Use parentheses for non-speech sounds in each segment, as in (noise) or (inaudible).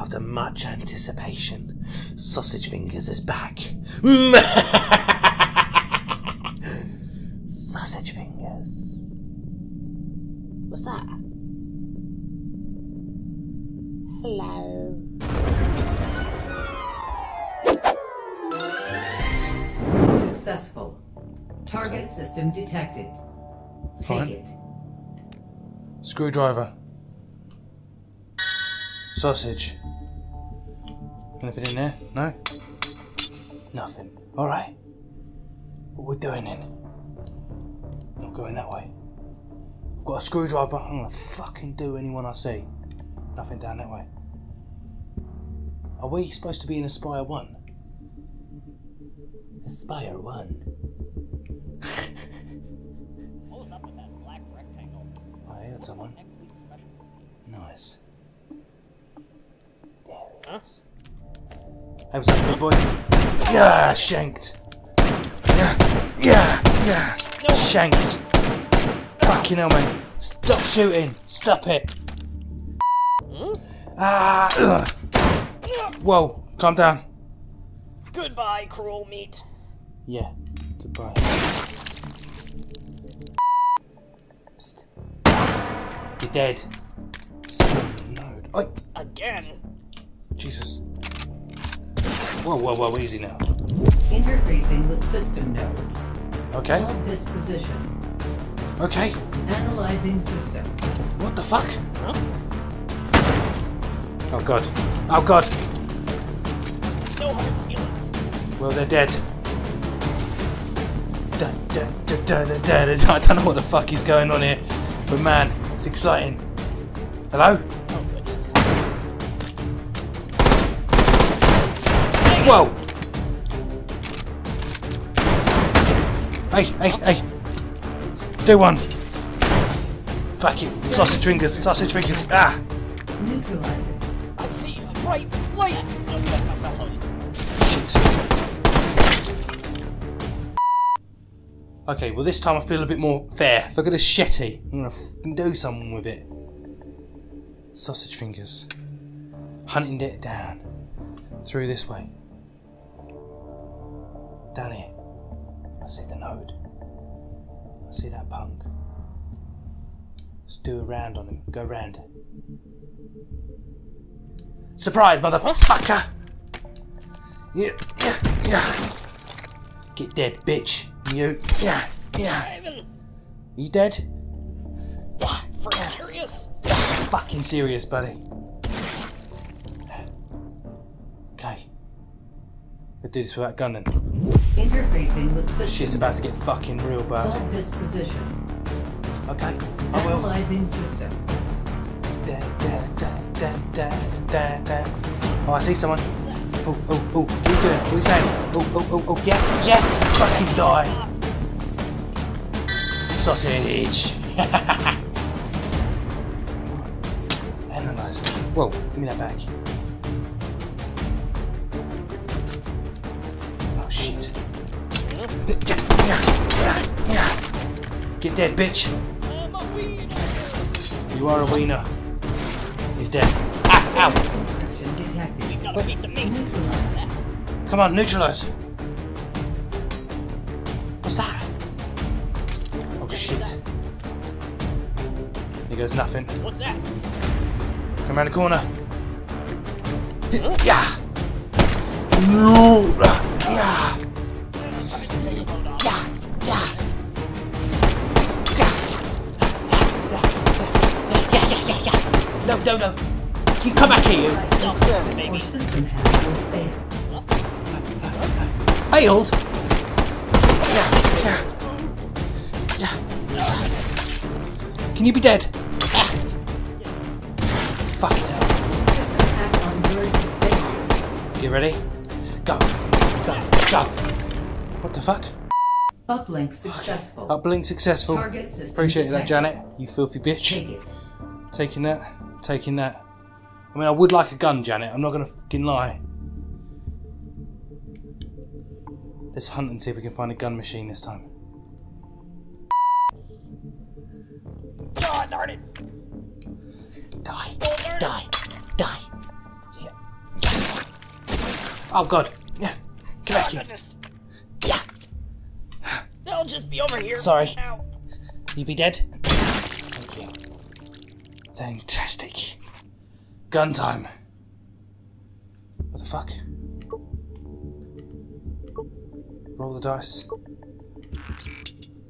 After much anticipation, Sausage Fingers is back. (laughs) Sausage Fingers. What's that? Hello. Successful. Target system detected. Fine. Take it. Screwdriver. Sausage. Anything in there? No? Nothing. Alright. What we're doing then? Not going that way. I've got a screwdriver. I'm gonna fucking do anyone I see. Nothing down that way. Are we supposed to be in Aspire 1? Aspire 1? Close up with that black rectangle. I heard someone. Nice. Hey, what's up, big boy? Yeah, shanked. Yeah, yeah, yeah. Shanked. Fucking hell, man. Stop shooting. Stop it. Ah. ugh. Whoa, calm down. Goodbye, cruel meat. Yeah, goodbye. Psst. You're dead. Oh, Again. Jesus. Whoa, whoa, whoa, easy now. Interfacing with system node. Okay, Hold this position. okay. Analyzing system. What the fuck? Huh? Oh god. Oh god. No hard feelings. Well, they're dead. Da, da, da. (laughs) I don't know what the fuck is going on here, but man, it's exciting. Hello? Whoa! Hey, hey, hey! Do one! Fuck it, sausage fingers, sausage fingers. Ah! Neutralizing. I see a bright light. I'll myself on. Shit. Okay, well this time I feel a bit more fair. Look at this shetty. I'm gonna f- do something with it. Sausage fingers. Hunting it down. Through this way. Down here. I see the node. I see that punk. Let's do a round on him. Go round. Surprise, motherfucker! Yeah, yeah, yeah. Get dead, bitch. You, yeah, yeah. You dead? Yeah, for serious. Fucking serious, buddy. Okay. Do this without gunning. Interfacing with system. Shit's about to get fucking real bad. Hold this position. Okay, I will. Analyzing system. Da, da, da, da, da, da, da. Oh, I see someone. Oh, oh, oh, what are you doing? What are you saying? Oh, oh, oh, oh, yeah, yeah, fucking die. Sausage. (laughs) Analyze. Whoa, give me that back. Shit. Get dead, bitch. You are a wiener. He's dead. Ah, ow. Come on, neutralize. What's that? Oh shit. He goes nothing. What's that? Come around the corner. Yeah. No. Yeah. Yeah. Yeah. No, no, no. You come back here, you. Self-serve, baby. system hack will fail. Failed? Yeah, yeah. Yeah. Can you be dead? Fucking hell. System hack on your fail. You ready? Go. Go. Go. What the fuck? Uplink successful. Uplink successful. Target system Appreciate that. Janet. You filthy bitch. Take it. Taking that. Taking that. I mean, I would like a gun, Janet. I'm not gonna fucking lie. Let's hunt and see if we can find a gun machine this time. God darn it. Die. Oh, darn it. Die. Die. Yeah. Oh god. Come back Oh, here. goodness. Yeah. They'll just be over here. Sorry. Ow. You be dead? Thank you. Fantastic. Gun time. What the fuck? Roll the dice.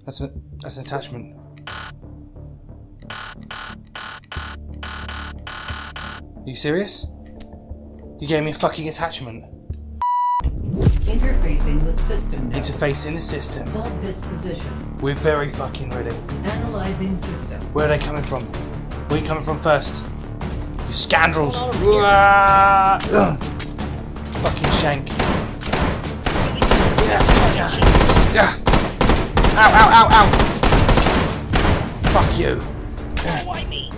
That's a that's an attachment. Are you serious? You gave me a fucking attachment. Interfacing with system node. Interfacing the system. Hold this position. We're very fucking ready. Analyzing system. Where are they coming from? Where are you coming from first? You scoundrels! Hold on over here. Uah! Ugh. Fucking shank. Yeah. Ow, ow, ow, ow! Fuck you. Why me?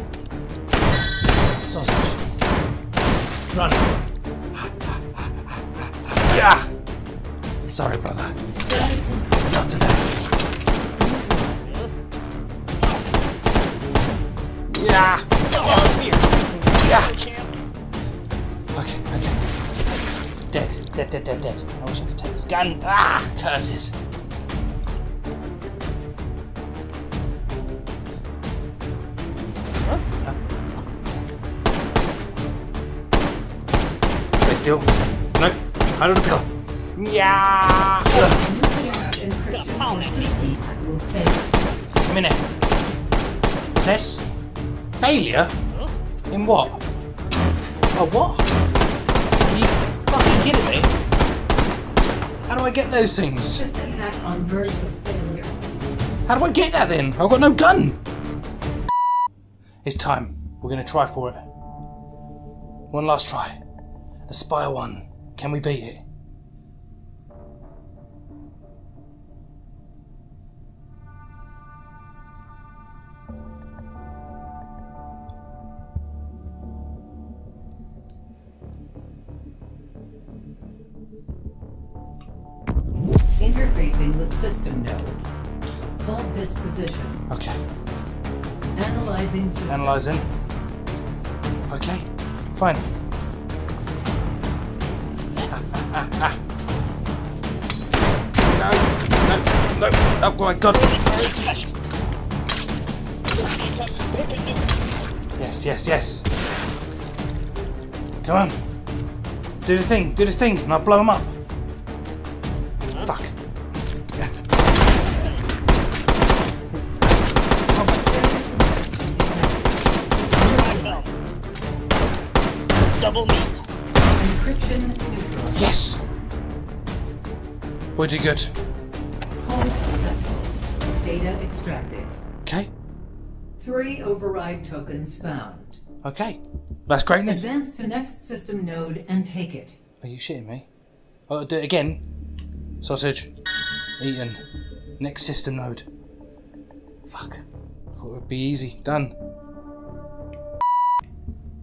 Sausage. Run. Sorry, brother. Not today. Yeah! Yeah! Okay, okay. Dead, dead, dead, dead, dead. I wish I could take this gun. Ah, curses. Still. No, hide on the pillar. Yeah! Ugh, Encryption for system will fail. a minute. What's this? Failure? In what? Oh, what? Are you fucking kidding me? How do I get those things? System hack on verge of failure. How do I get that then? I've got no gun! It's time. We're gonna try for it. One last try. Aspire 1. Can we beat it? Interfacing with system node. Hold this position. Okay. Analyzing system. Analyzing. Okay. Fine. Ah, ah, ah. No, no, no. Oh my god. Yes. Yes, yes, yes. Come on. Do the thing, do the thing, and I'll blow him up. Double meat. Encryption neutralized. Yes! Boy, did good. Hold successful. Data extracted. Okay, Three override tokens found. okay. That's great news. Advance to next system node and take it. Are you shitting me? I'll do it again. Sausage. Eaten. Next system node. Fuck. Thought it would be easy. Done.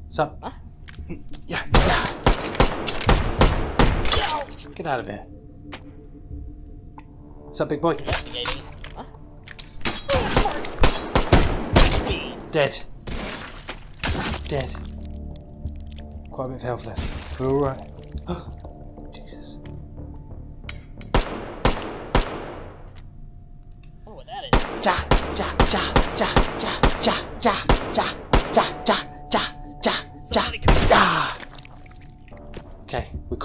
What's up? Yeah, yeah. Get out of here. What's up, big boy? Huh? Dead. Dead. Quite a bit of health left. We're alright. (gasps) Jesus. Oh, what that is. Ja, ja, ja, ja, ja, ja, ja, ja, ja,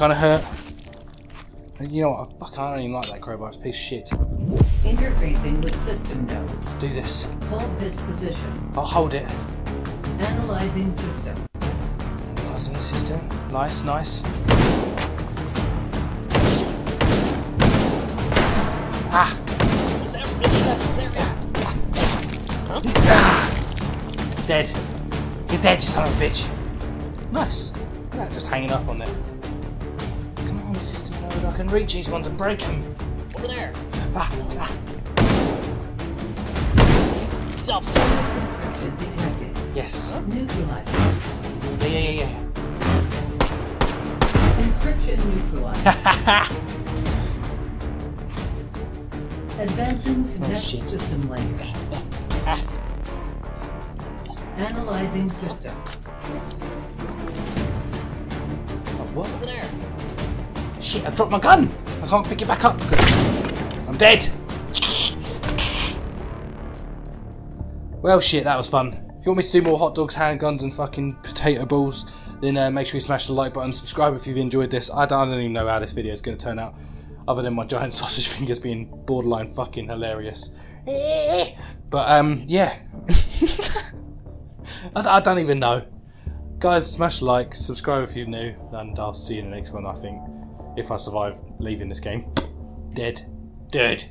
kind of hurt. And You know what? I fuck, I don't even like that crowbar. It's a piece of shit. Interfacing with system node. Let's do this. Hold this position. I'll hold it. Analyzing system. Analyzing system. Nice, nice. Ah! Is that really necessary? Ah! Dead. You're dead, you son of a bitch. Nice. Look at that, just hanging up on there. Can reach these ones and break them. Over there. Ah, ah. Self Encryption detected. Yes. Neutralizing. Yeah, yeah, yeah, yeah. Encryption neutralized. (laughs) Advancing to Oh, next shit. system layer. Analyzing system. Oh, what? over there. Shit, I dropped my gun! I can't pick it back up I'm dead! Well, shit, that was fun. If you want me to do more hot dogs, handguns, and fucking potato balls, then uh, make sure you smash the like button, subscribe if you've enjoyed this. I don't, I don't even know how this video is going to turn out, other than my giant (laughs) sausage fingers being borderline fucking hilarious. (laughs) But, um, yeah. (laughs) I, I don't even know. Guys, smash like, subscribe if you're new, and I'll see you in the next one, I think. If I survive leaving this game. Dead. Dead.